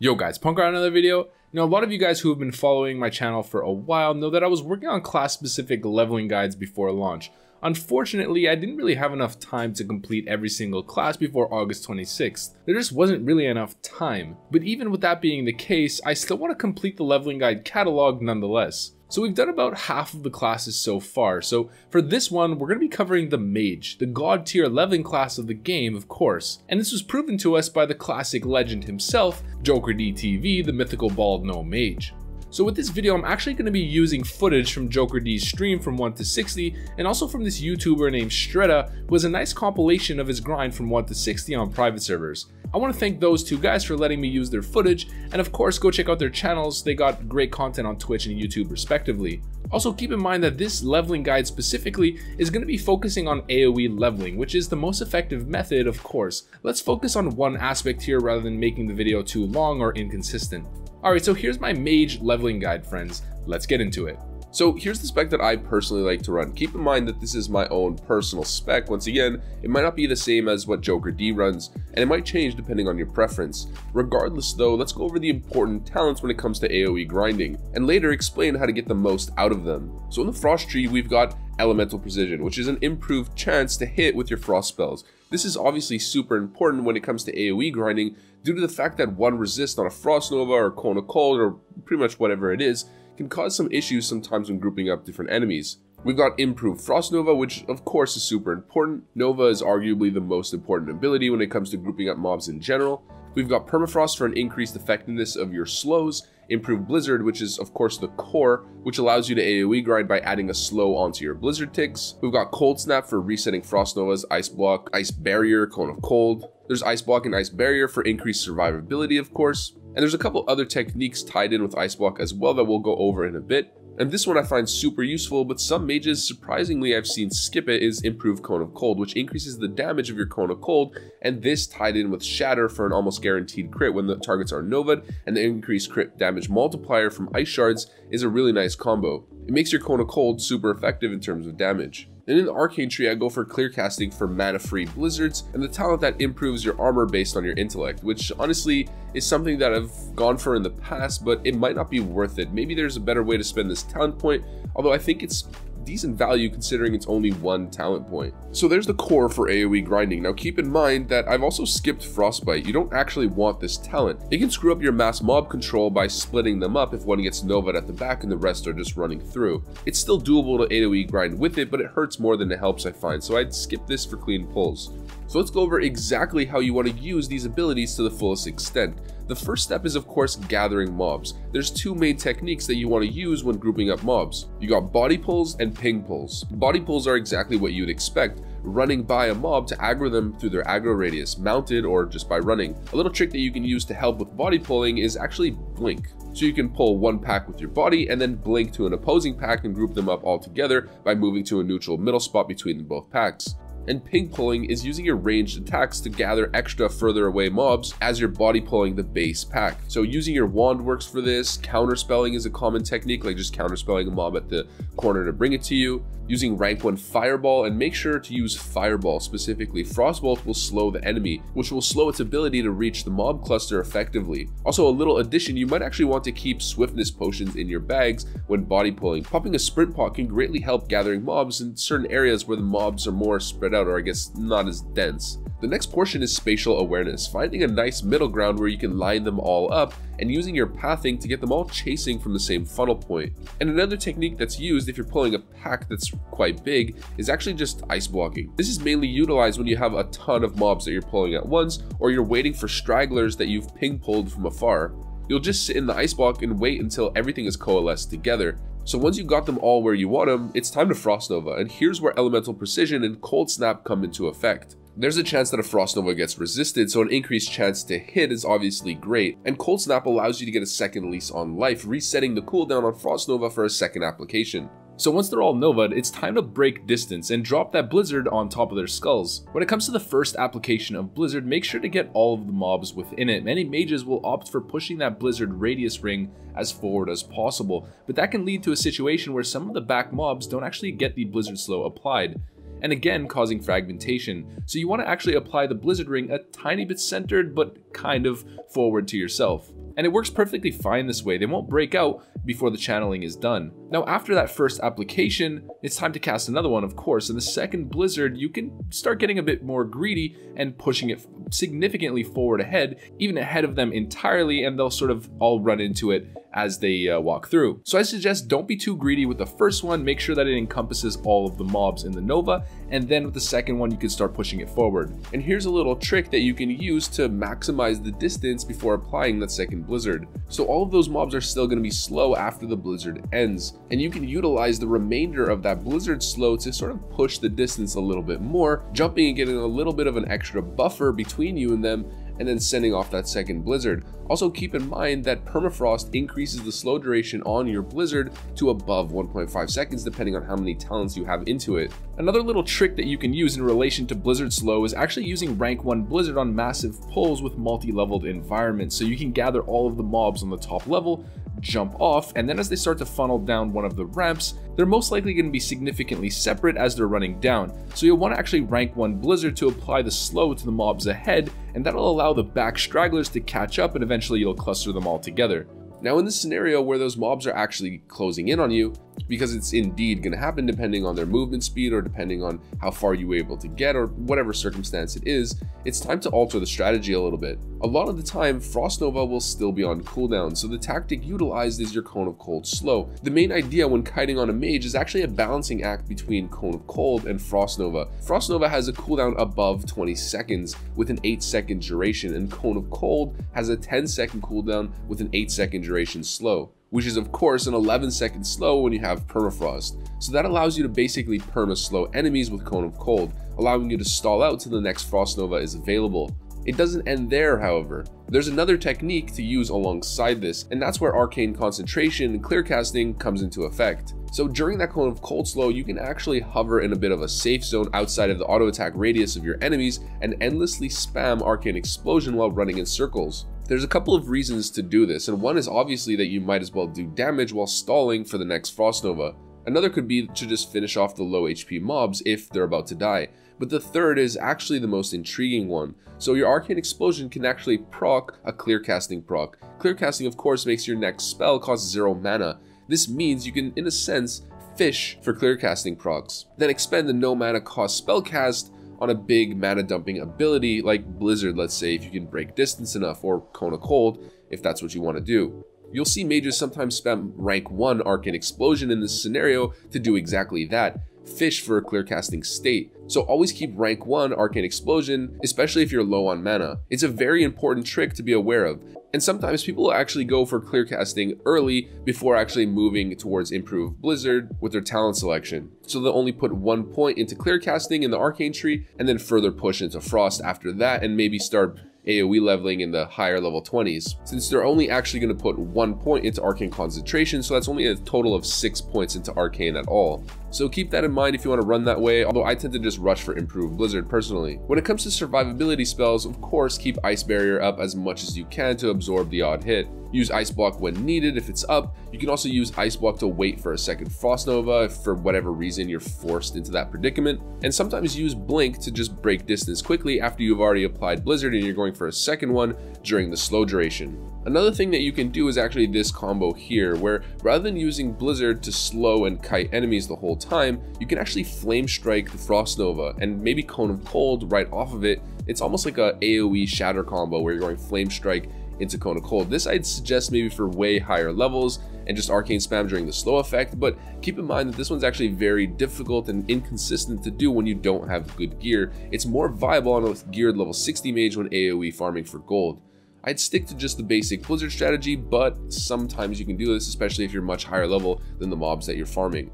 Yo guys, Punkrat another video. Now a lot of you guys who have been following my channel for a while know that I was working on class specific leveling guides before launch. Unfortunately, I didn't really have enough time to complete every single class before August 26th. There just wasn't really enough time. But even with that being the case, I still want to complete the leveling guide catalog nonetheless. So we've done about half of the classes so far, so for this one, we're going to be covering the Mage, the god tier leveling class of the game, of course. And this was proven to us by the classic legend himself, Joker DTV, the mythical bald gnome mage. So with this video, I'm actually going to be using footage from Joker D's stream from 1 to 60, and also from this YouTuber named Stretta, who has a nice compilation of his grind from 1 to 60 on private servers. I want to thank those two guys for letting me use their footage, and of course go check out their channels, they got great content on Twitch and YouTube respectively. Also keep in mind that this leveling guide specifically is going to be focusing on AoE leveling, which is the most effective method of course. Let's focus on one aspect here rather than making the video too long or inconsistent. Alright, so here's my mage leveling guide friends, let's get into it. So here's the spec that I personally like to run. Keep in mind that this is my own personal spec. Once again, it might not be the same as what Joker D runs, and it might change depending on your preference. Regardless though, let's go over the important talents when it comes to AoE grinding, and later explain how to get the most out of them. So in the Frost tree, we've got Elemental Precision, which is an improved chance to hit with your Frost spells. This is obviously super important when it comes to AoE grinding due to the fact that one resist on a Frost Nova or Cone of Cold or pretty much whatever it is can cause some issues sometimes when grouping up different enemies. We've got improved Frost Nova, which of course is super important. Nova is arguably the most important ability when it comes to grouping up mobs in general. We've got Permafrost for an increased effectiveness of your slows, improved Blizzard, which is of course the core, which allows you to AoE grind by adding a slow onto your Blizzard ticks. We've got Cold Snap for resetting Frost Nova's Ice Block, Ice Barrier, Cone of Cold. There's Ice Block and Ice Barrier for increased survivability of course. And there's a couple other techniques tied in with Ice Block as well that we'll go over in a bit. And this one I find super useful, but some mages, surprisingly I've seen skip it, is Improved Cone of Cold, which increases the damage of your Cone of Cold, and this tied in with Shatter for an almost guaranteed crit when the targets are Novad, and the increased crit damage multiplier from Ice Shards is a really nice combo. It makes your Cone of Cold super effective in terms of damage. And in the Arcane tree, I go for clear casting for mana-free blizzards and the talent that improves your armor based on your intellect, which honestly is something that I've gone for in the past, but it might not be worth it. Maybe there's a better way to spend this talent point, although I think it's decent value considering it's only one talent point. So there's the core for AoE grinding. Now keep in mind that I've also skipped Frostbite. You don't actually want this talent. It can screw up your mass mob control by splitting them up if one gets Nova at the back and the rest are just running through. It's still doable to AoE grind with it, but it hurts more than it helps I find, so I'd skip this for clean pulls. So let's go over exactly how you want to use these abilities to the fullest extent. The first step is of course gathering mobs. There's two main techniques that you want to use when grouping up mobs. You got body pulls and ping pulls. Body pulls are exactly what you'd expect, running by a mob to aggro them through their aggro radius, mounted or just by running. A little trick that you can use to help with body pulling is actually blink. So you can pull one pack with your body and then blink to an opposing pack and group them up all together by moving to a neutral middle spot between both packs and ping pulling is using your ranged attacks to gather extra further away mobs as you're body pulling the base pack. So using your wand works for this, counterspelling is a common technique, like just counterspelling a mob at the corner to bring it to you using rank 1 Fireball, and make sure to use Fireball specifically. Frostbolt will slow the enemy, which will slow its ability to reach the mob cluster effectively. Also, a little addition, you might actually want to keep Swiftness potions in your bags when body pulling. Popping a Sprint Pot can greatly help gathering mobs in certain areas where the mobs are more spread out or I guess not as dense. The next portion is spatial awareness, finding a nice middle ground where you can line them all up and using your pathing to get them all chasing from the same funnel point. And another technique that's used if you're pulling a pack that's quite big is actually just ice blocking. This is mainly utilized when you have a ton of mobs that you're pulling at once or you're waiting for stragglers that you've ping pulled from afar. You'll just sit in the ice block and wait until everything is coalesced together. So once you've got them all where you want them, it's time to Frost Nova, and here's where Elemental Precision and Cold Snap come into effect. There's a chance that a Frost Nova gets resisted, so an increased chance to hit is obviously great, and Cold Snap allows you to get a second lease on life, resetting the cooldown on Frost Nova for a second application. So once they're all Novad, it's time to break distance and drop that Blizzard on top of their skulls. When it comes to the first application of Blizzard, make sure to get all of the mobs within it. Many mages will opt for pushing that Blizzard radius ring as forward as possible, but that can lead to a situation where some of the back mobs don't actually get the Blizzard slow applied and again causing fragmentation. So you want to actually apply the Blizzard Ring a tiny bit centered, but kind of forward to yourself. And it works perfectly fine this way. They won't break out before the channeling is done. Now after that first application, it's time to cast another one of course, and the second Blizzard you can start getting a bit more greedy and pushing it significantly forward ahead, even ahead of them entirely, and they'll sort of all run into it as they uh, walk through. So I suggest don't be too greedy with the first one, make sure that it encompasses all of the mobs in the Nova, and then with the second one you can start pushing it forward. And here's a little trick that you can use to maximize the distance before applying that second blizzard. So all of those mobs are still going to be slow after the blizzard ends, and you can utilize the remainder of that blizzard slow to sort of push the distance a little bit more, jumping and getting a little bit of an extra buffer between you and them and then sending off that second blizzard. Also keep in mind that permafrost increases the slow duration on your blizzard to above 1.5 seconds depending on how many talents you have into it. Another little trick that you can use in relation to blizzard slow is actually using rank 1 blizzard on massive pulls with multi-leveled environments so you can gather all of the mobs on the top level jump off, and then as they start to funnel down one of the ramps, they're most likely going to be significantly separate as they're running down. So you'll want to actually rank one Blizzard to apply the slow to the mobs ahead, and that'll allow the back stragglers to catch up and eventually you'll cluster them all together. Now in this scenario where those mobs are actually closing in on you, because it's indeed going to happen depending on their movement speed or depending on how far you were able to get or whatever circumstance it is, it's time to alter the strategy a little bit. A lot of the time, Frost Nova will still be on cooldown, so the tactic utilized is your Cone of Cold slow. The main idea when kiting on a mage is actually a balancing act between Cone of Cold and Frost Nova. Frost Nova has a cooldown above 20 seconds with an 8 second duration, and Cone of Cold has a 10 second cooldown with an 8 second duration slow which is of course an 11 second slow when you have permafrost. So that allows you to basically perma slow enemies with Cone of Cold, allowing you to stall out till the next Frost Nova is available. It doesn't end there, however. There's another technique to use alongside this, and that's where Arcane Concentration and Clear Casting comes into effect. So during that cone of cold slow, you can actually hover in a bit of a safe zone outside of the auto attack radius of your enemies and endlessly spam Arcane Explosion while running in circles. There's a couple of reasons to do this, and one is obviously that you might as well do damage while stalling for the next Frost Nova. Another could be to just finish off the low HP mobs if they're about to die. But the third is actually the most intriguing one. So your Arcane Explosion can actually proc a Clear Casting proc. Clear Casting of course makes your next spell cost 0 mana. This means you can in a sense fish for Clear Casting procs. Then expend the no mana cost spell cast on a big mana dumping ability like Blizzard, let's say, if you can break distance enough, or Cone of Cold, if that's what you want to do. You'll see mages sometimes spam rank 1 Arcane Explosion in this scenario to do exactly that, fish for a clear casting state. So always keep rank 1 Arcane Explosion, especially if you're low on mana. It's a very important trick to be aware of, and sometimes people actually go for clear casting early before actually moving towards improved Blizzard with their talent selection. So they'll only put one point into clear casting in the Arcane tree and then further push into Frost after that and maybe start AoE leveling in the higher level 20s, since they're only actually going to put one point into Arcane Concentration, so that's only a total of six points into Arcane at all. So keep that in mind if you want to run that way, although I tend to just rush for improved Blizzard personally. When it comes to survivability spells, of course keep Ice Barrier up as much as you can to absorb the odd hit. Use Ice Block when needed if it's up. You can also use Ice Block to wait for a second Frost Nova if for whatever reason you're forced into that predicament. And sometimes use Blink to just break distance quickly after you've already applied Blizzard and you're going for a second one during the slow duration. Another thing that you can do is actually this combo here, where rather than using Blizzard to slow and kite enemies the whole time, you can actually Flame Strike the Frost Nova and maybe Cone of Cold right off of it. It's almost like a AoE Shatter combo where you're going Flame Strike into Cone of Cold. This I'd suggest maybe for way higher levels and just arcane spam during the slow effect, but keep in mind that this one's actually very difficult and inconsistent to do when you don't have good gear. It's more viable on a geared level 60 mage when AoE farming for gold. I'd stick to just the basic Blizzard strategy, but sometimes you can do this, especially if you're much higher level than the mobs that you're farming.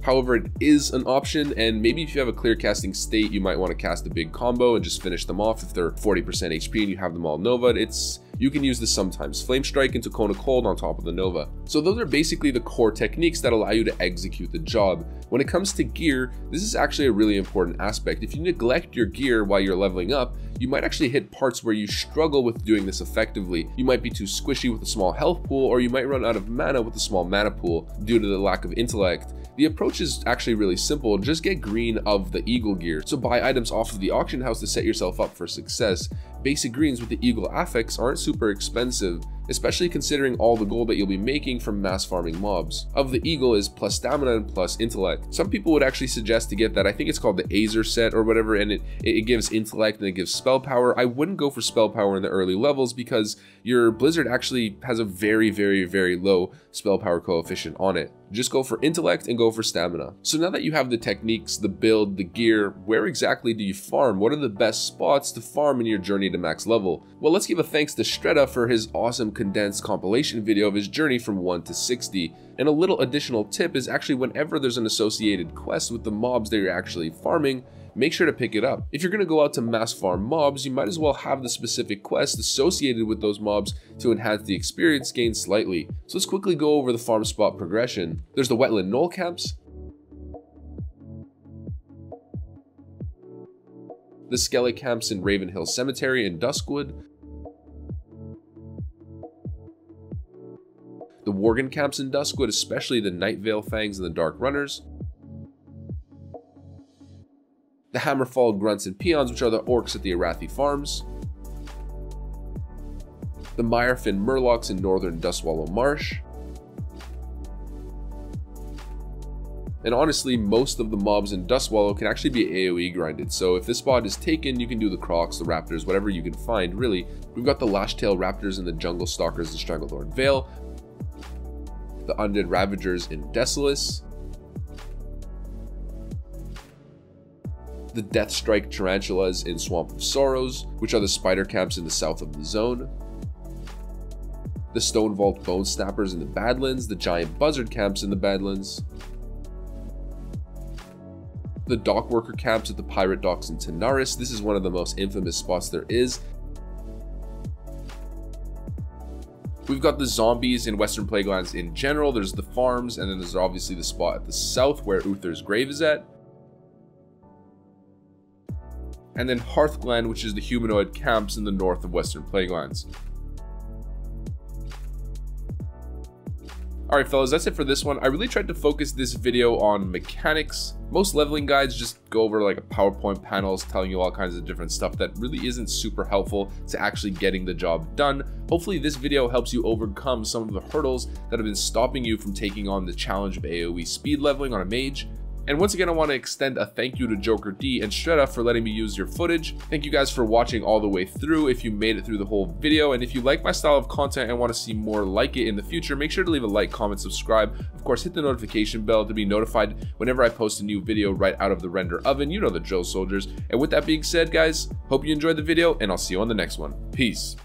However, it is an option, and maybe if you have a clear casting state, you might want to cast a big combo and just finish them off if they're 40% HP and you have them all Nova. It's you can use this sometimes. Flame Strike into of Cold on top of the Nova. So those are basically the core techniques that allow you to execute the job. When it comes to gear, this is actually a really important aspect. If you neglect your gear while you're leveling up, you might actually hit parts where you struggle with doing this effectively. You might be too squishy with a small health pool, or you might run out of mana with a small mana pool due to the lack of intellect. The approach is actually really simple, just get green of the eagle gear. So buy items off of the auction house to set yourself up for success. Basic greens with the Eagle Affix aren't super expensive, especially considering all the gold that you'll be making from mass farming mobs. Of the Eagle is plus stamina and plus intellect. Some people would actually suggest to get that, I think it's called the Azer set or whatever, and it, it gives intellect and it gives spell power. I wouldn't go for spell power in the early levels because your Blizzard actually has a very, very, very low spell power coefficient on it. Just go for intellect and go for stamina. So now that you have the techniques, the build, the gear, where exactly do you farm? What are the best spots to farm in your journey to max level? Well, let's give a thanks to Stretta for his awesome condensed compilation video of his journey from 1 to 60. And a little additional tip is actually whenever there's an associated quest with the mobs that you're actually farming, make sure to pick it up. If you're going to go out to mass farm mobs, you might as well have the specific quest associated with those mobs to enhance the experience gain slightly. So let's quickly go over the farm spot progression. There's the wetland gnoll camps, the Skelly camps in Ravenhill Cemetery in Duskwood, the Worgen camps in Duskwood, especially the Nightveil Fangs and the Dark Runners, the Hammerfall Grunts and Peons, which are the orcs at the Arathi farms, the Mirefin Murlocs in northern Dustwallow Marsh, And honestly, most of the mobs in Dustwallow can actually be AoE grinded. So if this spot is taken, you can do the Crocs, the Raptors, whatever you can find, really. We've got the Lashtail Raptors and the Jungle Stalkers in Stranglethorn Vale, the Undead Ravagers in Desolace, the Deathstrike Tarantulas in Swamp of Sorrows, which are the spider camps in the south of the zone, the Stone Vault Bone Snappers in the Badlands, the Giant Buzzard camps in the Badlands, the dock worker camps at the pirate docks in Tanaris. This is one of the most infamous spots there is. We've got the zombies in Western Plaguelands in general. There's the farms, and then there's obviously the spot at the south where Uther's grave is at and then Hearthglen, which is the humanoid camps in the north of Western Plaguelands. Alright fellas, that's it for this one. I really tried to focus this video on mechanics. Most leveling guides just go over like a PowerPoint panels telling you all kinds of different stuff that really isn't super helpful to actually getting the job done. Hopefully this video helps you overcome some of the hurdles that have been stopping you from taking on the challenge of AoE speed leveling on a mage. And once again, I want to extend a thank you to Joker D and Stretta for letting me use your footage. Thank you guys for watching all the way through if you made it through the whole video. And if you like my style of content and want to see more like it in the future, make sure to leave a like, comment, subscribe. Of course, hit the notification bell to be notified whenever I post a new video right out of the render oven. You know the drill soldiers. And with that being said, guys, hope you enjoyed the video and I'll see you on the next one. Peace.